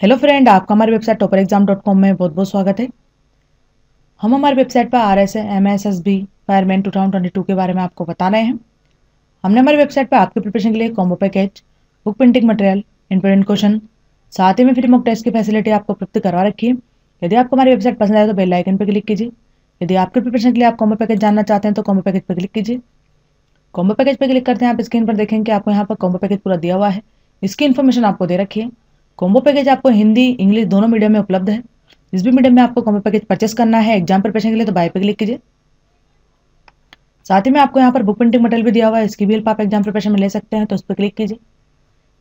Hello friend आपका हमारे website topper exam dot com में बहुत बहुत स्वागत है। हम हमारे वेबसाइट पर R S M S S B fireman two thousand twenty two के बारे में आपको बता रहे हैं। हमने हमारी वेबसाइट पर आपके प्रिपरेशन के लिए combo package book printing material important question साथ ही में फ्री मॉक टेस्ट की फैसिलिटी आपको प्राप्त करवा रखी है। यदि आपको हमारी वेबसाइट पसंद आए तो बेल आइकन पर क्लिक कीजिए। यदि आपके प्रिपरेशन के लिए आप कॉम्बो पैकेज जानना चाहते हैं तो कॉम्बो पैकेज पर क्लिक कीजिए। कॉम्बो पैकेज पर क्लिक करते हैं आप स्क्रीन पर देखेंगे आपको यहाँ पर कॉम्बो पैकेज पूरा दिया हुआ है। इसकी इन्फॉर्मेशन आपको दे रखी है। कॉम्बो पैकेज आपको हिंदी इंग्लिश दोनों मीडियम में उपलब्ध है। जिस भी मीडियम में आपको कॉम्बो पैकेज परचेस करना है। एग्ज़ाम प्रिपरेशन के लिए तो बाय पे क्लिक कीजिए। साथ ही में आपको यहाँ पर बुक प्रिंटिंग मटेरियल भी दिया हुआ है। इसकी भी आप एग्ज़ाम प्रिपरेशन में ले सकते हैं तो उस पर क्लिक कीजिए।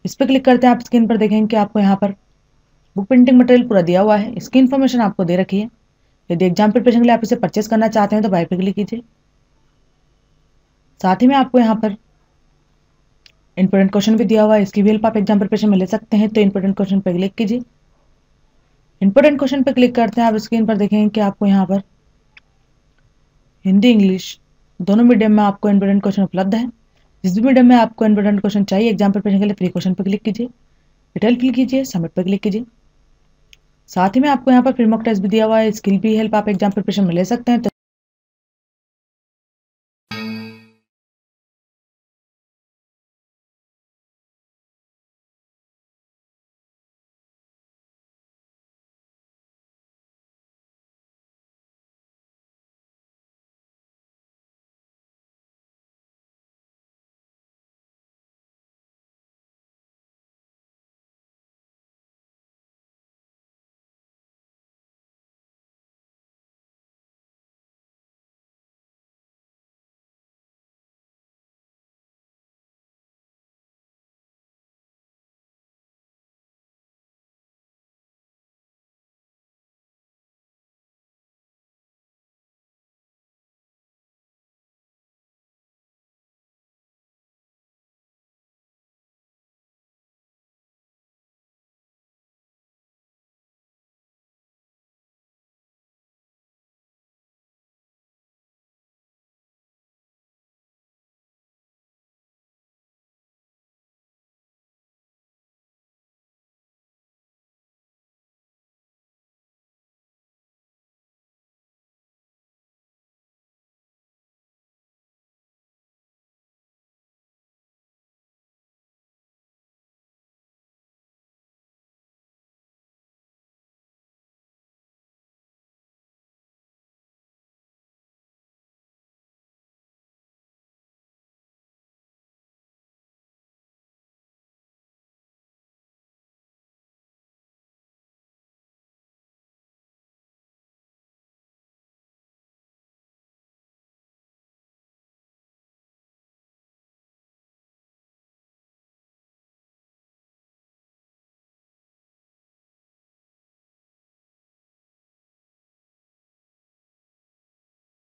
इस पर क्लिक करते हैं आप स्क्रीन पर देखेंगे कि आपको यहाँ पर बुक प्रिंटिंग मटेरियल पूरा दिया हुआ है। इसकी इन्फॉर्मेशन आपको दे रखी है। यदि एग्ज़ाम प्रिपरेशन के लिए आप इसे परचेस करना चाहते हैं तो बाय पे क्लिक कीजिए। साथ ही में आपको यहाँ पर इंपोर्टेंट क्वेश्चन भी दिया हुआ है, इसकी भी हेल्प आप एग्ज़ाम प्रिपरेशन में ले सकते हैं तो इंपोर्टेंट क्वेश्चन पर क्लिक कीजिए। इंपोर्टेंट क्वेश्चन पर क्लिक करते हैं, आप स्क्रीन पर देखेंगे कि आपको यहाँ पर हिंदी, इंग्लिश दोनों मीडियम में आपको इंपोर्टेंट क्वेश्चन उपलब्ध है। जिस भी मीडियम में आपको इंपोर्टेंट क्वेश्चन चाहिए एग्ज़ाम प्रिपरेशन के लिए फ्री क्वेश्चन पर क्लिक कीजिए। डिटेल फिल कीजिए सबमिट पर क्लिक कीजिए। साथ ही में आपको यहाँ पर फ्री मॉक टेस्ट भी दिया हुआ है इसकी भी हेल्प आप एग्ज़ाम प्रिपरेशन में ले सकते हैं तो